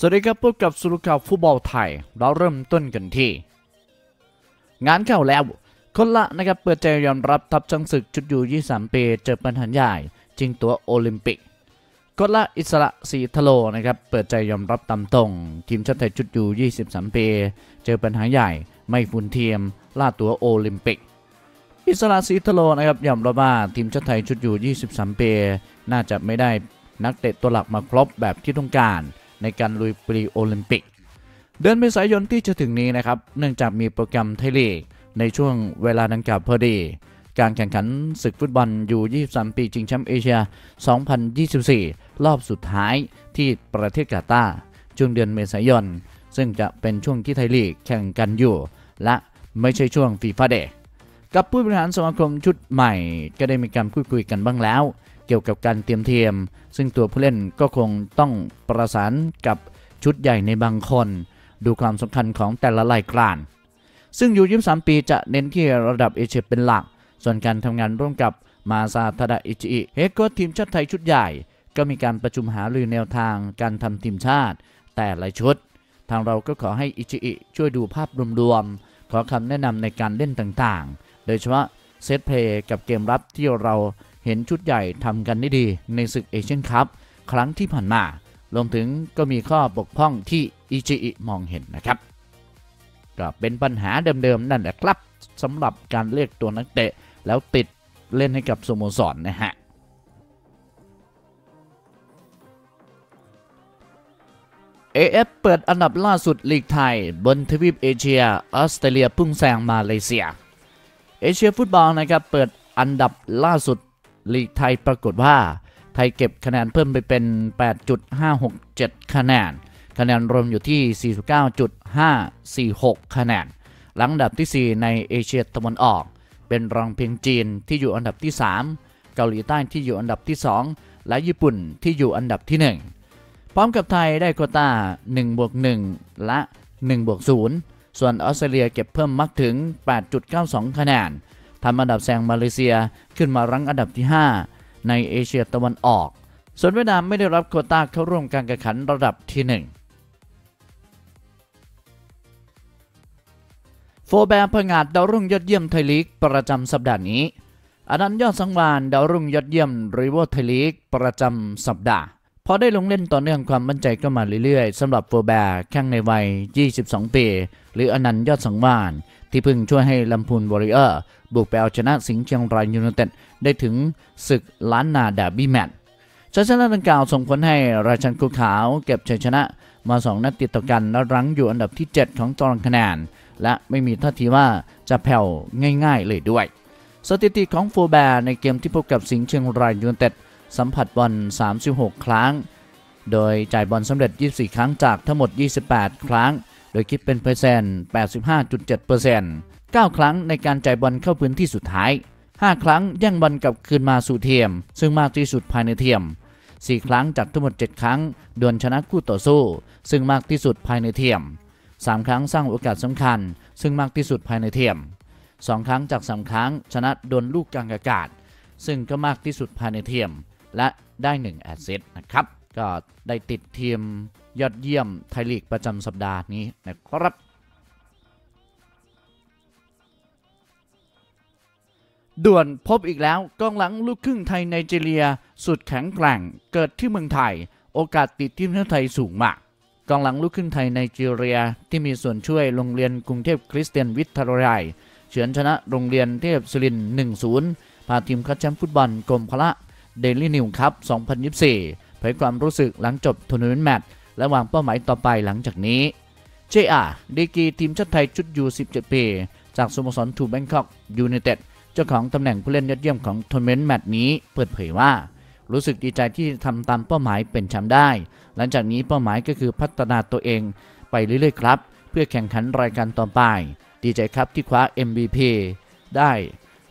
สวัสดีครับพบกับสุรุข่าวฟุตบอลไทย เราเริ่มต้นกันที่ งานเข้าแล้ว คนละนะครับเปิดใจยอมรับทัพจังศึกชุดอยู่23 ปีเจอปัญหาใหญ่จริงตัวโอลิมปิกคนละอิสระสีทะโลนะครับเปิดใจยอมรับตามตรง ทีมชาติไทยชุดอยู่23 ปีเจอปัญหาใหญ่ ไม่ฟุนเทียมล่าตัวโอลิมปิก อิสระสีทะโลนะครับยอมรับว่าทีมชาติไทยชุดอยู่23 ปีน่าจะไม่ได้นักเตะตัวหลักมาครบแบบที่ต้องการ ในการลุยปรีโอลิมปิก เดือนเมษายนที่จะถึงนี้นะครับ เนื่องจากมีโปรแกรมไทยลีกในช่วงเวลาดังกล่าวพอดี การแข่งขันศึกฟุตบอลยู23 ปีชิงแชมป์เอเชีย 2024 รอบสุดท้ายที่ประเทศกาตาร์ช่วงเดือนเมษายน ซึ่งจะเป็นช่วงที่ไทยลีกแข่งกันอยู่ และไม่ใช่ช่วงฟีฟ่าเดกับผู้บริหารสมาคมชุดใหม่ ก็ได้มีการพูดคุยกันบ้างแล้ว เกี่ยวกับการเตรียมเทีมซึ่งตัวผู้เล่นก็คงต้องประสานกับชุดใหญ่ในบางคน ดูความสำคัญของแต่ละรายการซึ่งอยู่23ปีจะเน้นที่ระดับเอเชียเป็นหลัก ส่วนการทำงานร่วมกับมาซาทาดะอิจิเฮดโค้ชทีมชาติไทยชุดใหญ่ ก็มีการประชุมหารือแนวทางการทำทีมชาติ แต่ละชุด ทางเราก็ขอให้อิจิช่วยดูภาพรวมๆขอคำแนะนำในการเล่นต่างๆ โดยเฉพาะเซตเพลย์กับเกมรับที่เรา เห็นชุดใหญ่ทำกันได้ดีในศึกเอเชียนคัพครั้งที่ผ่านมารวมถึงก็มีข้อบกพร่องที่อิจิมองเห็นนะครับ ก็เป็นปัญหาเดิมๆนั่นแหละครับสำหรับการเรียกตัวนักเตะ แล้วติดเล่นให้กับสโมสรนนะฮะ AF เปิดอันดับล่าสุดลีกไทย บนทวีปเอเชียออสเตรเลียพุ่งแซงมาเลเซีย เอเชียฟุตบอลนะครับเปิดอันดับล่าสุด ลีกไทยปรากฏว่า ไทยเก็บคะแนนเพิ่มไปเป็น 8.567 คะแนน คะแนนรวมอยู่ที่ 49.546 คะแนน หลังอันดับที่ 4 ในเอเชียตะวันออก เป็นรองเพียงจีนที่อยู่อันดับที่ 3 เกาหลีใต้ที่อยู่อันดับที่ 2 และญี่ปุ่นที่อยู่อันดับที่ 1 พร้อมกับไทยได้โควต้า1บวก1และ1บวก0ส่วนออสเตรเลียเก็บเพิ่มมากถึง 8.92 คะแนน ทำอันดับแซงมาเลเซียขึ้นมารั้งอันดับที่ 5 ในเอเชียตะวันออก ส่วนเวียดนามไม่ได้รับโควต้าเข้าร่วมการแข่งขันระดับที่ 1โฟแบร์ผงาดดาวรุ่งยอดเยี่ยมไทยลีกประจำสัปดาห์นี้อนันต์ยอดสังวานดาวรุ่งยอดเยี่ยมรีเวอร์ไทยลีกประจำสัปดาห์ พอได้ลงเล่นต่อเนื่องความมั่นใจก็มาเรื่อยๆสำหรับฟูลแบ็กแข้งในวัย 22 ปี หรืออนันต์ยอดสังวาน ที่เพิ่งช่วยให้ลำพูนวอริเออร์บุกไปเอาชนะสิงห์เชียงรายยูไนเต็ดได้ถึงศึกล้านนา derby match ชัยชนะดังกล่าวส่งผลให้ราชันโคขาวเก็บชัยชนะมา 2 นัดติดต่อกันและรั้งอยู่อันดับที่ 7 ของตารางคะแนน และไม่มีท่าทีว่าจะแผ่วง่ายๆเลยด้วย สถิติของโฟแบร์ในเกมที่พบกับสิงห์เชียงรายยูไนเต็ดสัมผัสบอล 36 ครั้ง โดยจ่ายบอลสำเร็จ 24 ครั้งจากทั้งหมด 28 ครั้ง โดยคิดเป็นเปอร์เซ็นต์85.7% 9 ครั้งในการจ่ายบอลเข้าพื้นที่สุดท้าย 5 ครั้งแย่งบอลกลับคืนมาสู่เทียม ซึ่งมากที่สุดภายในเทียม 4 ครั้งจากทั้งหมด 7 ครั้งดวลชนะคู่ต่อสู้ ซึ่งมากที่สุดภายในเทียม 3 ครั้งสร้างโอกาสสำคัญ ซึ่งมากที่สุดภายในเทียม 2 ครั้งจาก 3 ครั้งชนะดวลลูกกลางอากาศ ซึ่งก็มากที่สุดภายในทีม และได้1 assist นะครับ ก็ได้ติดทีม ยอดเยี่ยมไทยลีกประจำสัปดาห์นี้นะครับ ด่วนพบอีกแล้วกองหลังลูกครึ่งไทยไนจีเรีย สุดแข็งแกร่ง เกิดที่เมืองไทย โอกาสติดทีมชาติไทยสูงมากกองหลังลูกครึ่งไทยไนจีเรีย ที่มีส่วนช่วยโรงเรียนกรุงเทพคริสเตียนวิทยาลัยเฉือนชนะโรงเรียนเทพศิรินทร์1-0 พาทีมคัดแชมป์ฟุตบอลกรมพละเดลินิวส์คัพ2024เผยความรู้สึกหลังจบทัวร์นาเมนต์แมตช์ และวางเป้าหมายต่อไปหลังจากนี้ JR ดีกรีทีมชาติไทยชุด U17 ปี จากสโมสรทรูแบงค็อกยูไนเต็ดเจ้าของตำแหน่งผู้เล่นยอดเยี่ยมของทัวร์นาเมนต์แมตช์นี้เปิดเผยว่า รู้สึกดีใจที่ทำตามเป้าหมายเป็นแชมป์ได้ หลังจากนี้เป้าหมายก็คือพัฒนาตัวเองไปเรื่อยๆครับ เพื่อแข่งขันรายการต่อไป ดีใจครับที่คว้า MVP ได้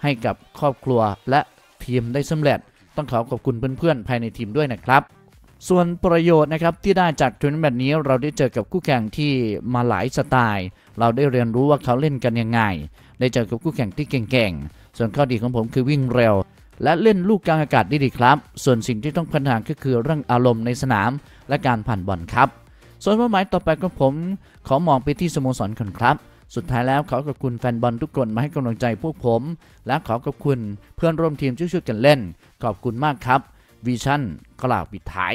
ให้กับครอบครัวและทีมได้สำเร็จ ต้องขอขอบคุณเพื่อนๆภายในทีมด้วยนะครับ ส่วนประโยชน์นะครับที่ได้จากทัวร์นาเมนต์นี้เราได้เจอกับคู่แข่งที่มาหลายสไตล์ เราได้เรียนรู้ว่าเขาเล่นกันยังไง ได้เจอกับคู่แข่งที่เก่งๆ ส่วนข้อดีของผมคือวิ่งเร็ว และเล่นลูกกลางอากาศได้ดีครับ ส่วนสิ่งที่ต้องพัฒนาก็คือเรื่องอารมณ์ในสนาม และการผ่านบอลครับ ส่วนเป้าหมายต่อไปของผม ขอมองไปที่สโมสรก่อนครับ สุดท้ายแล้วขอขอบคุณแฟนบอลทุกคนมาให้กำลังใจพวกผม และขอขอบคุณเพื่อนร่วมทีมที่ช่วยกันเล่น ขอบคุณมากครับ วิชั่นกล่าวปิดท้าย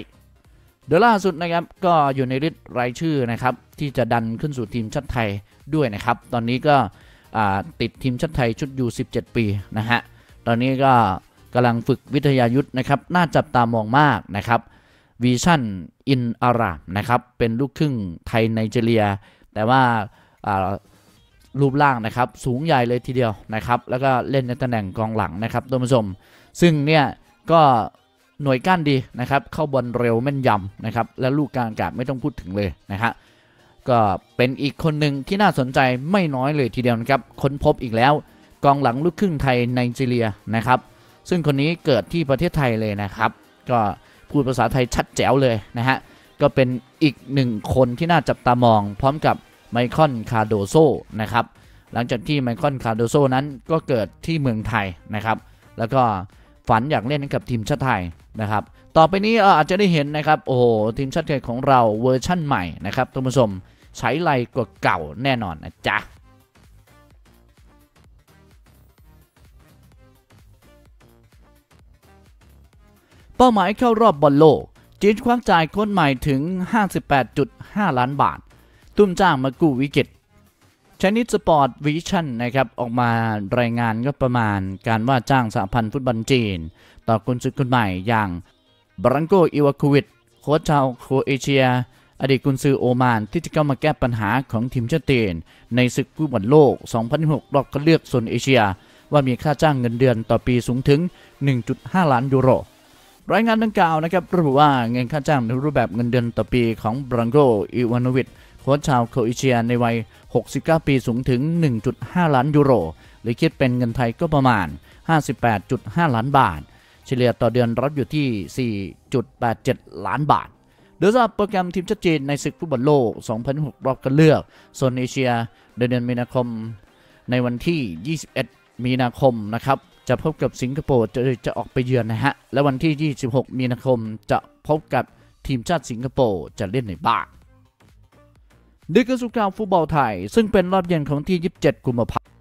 เดี๋ยล่าสุดนะครับก็อยู่ในริดรายชื่อนะครับที่จะดันขึ้นสู่ทีมชาติไทยด้วยนะครับ ตอนนี้ก็ติดทีมชาติไทยชุดอยู่17 ปีนะฮะ ตอนนี้ก็กำลังฝึกวิทยายุทธ์นะครับ น่าจับตามองมากนะครับวิชั่นอินอารามนะครับ เป็นลูกครึ่งไทยไนจีเรีย แต่ว่าอ่ารูปร่างนะครับ สูงใหญ่เลยทีเดียวนะครับ แล้วก็เล่นในตำแหน่งกองหลังนะครับท่านผู้ชม ซึ่งเนี่ยก็ หน่วยก้านดีนะครับ เข้าบอลเร็วแม่นยำนะครับ และลูกกลางอากาศไม่ต้องพูดถึงเลยนะฮะก็เป็นอีกคนหนึ่งที่น่าสนใจไม่น้อยเลยทีเดียวนะครับ ค้นพบอีกแล้ว กองหลังลูกครึ่งไทยไนจีเรียนะครับ ซึ่งคนนี้เกิดที่ประเทศไทยเลยนะครับ ก็พูดภาษาไทยชัดแจ๋วเลยนะฮะ ก็เป็นอีกหนึ่งคนที่น่าจับตามอง พร้อมกับไมคอนคาโดโซนะครับ หลังจากที่ไมคอนคาโดโซนั้นก็เกิดที่เมืองไทยนะครับ แล้วก็ ฝันอยากเล่นกับทีมชาติไทยนะครับ ต่อไปนี้อาจจะได้เห็นนะครับ โอ้โห ทีมชาติไทยของเราเวอร์ชั่นใหม่นะครับท่านผู้ชมไฉไลกว่าเก่าแน่นอนนะจ๊ะเป้าหมายเข้ารอบบอลโลกจีนควักจ่ายโค้ชใหม่ถึง 58.5 ล้านบาท ทุ่มจ้างมากู้วิกฤต ไชนีสสปอร์ตวิชั่นนะครับออกมารายงานก็ประมาณการว่าจ้างสหพันธ์ฟุตบอลจีน ต่อกุนซือคนใหม่อย่างบรังโกอิวานโควิชโค้ชชาวโครเอเชีย อดีตกุนซือโอมานที่จะเข้ามาแก้ปัญหาของทีมชาติจีนในศึกฟุตบอลโลก 2006รอบคัดเลือกโซนเอเชีย ว่ามีค่าจ้างเงินเดือนต่อปีสูงถึง 1.5 ล้านยูโรรายงานดังกล่าวนะครับระบุว่าเงินค่าจ้างในรูปแบบเงินเดือนต่อปีของบรังโกอิวานโควิช โค้ชชาวโครเอเชียในวัย 69 ปีสูงถึง 1.5 ล้านยูโร หรือคิดเป็นเงินไทยก็ประมาณ 58.5 ล้านบาท เฉลี่ยต่อเดือนรับอยู่ที่ 4.87 ล้านบาทโดยสำหรับโปรแกรมทีมชาติจีนในศึกฟุตบอลโลก 2006 รอบคัดเลือก โซนเอเชียเดือนมีนาคม ในวันที่ 21 มีนาคมนะครับ จะพบกับสิงคโปร์จะจะออกไปเยือนนะฮะ และวันที่ 26 มีนาคมจะพบกับทีมชาติสิงคโปร์จะเล่นในบ้าน ดิกสุกาวฟุตบอลไทย ซึ่งเป็นรอบเย็นของที่ 27 กุมภาพันธ์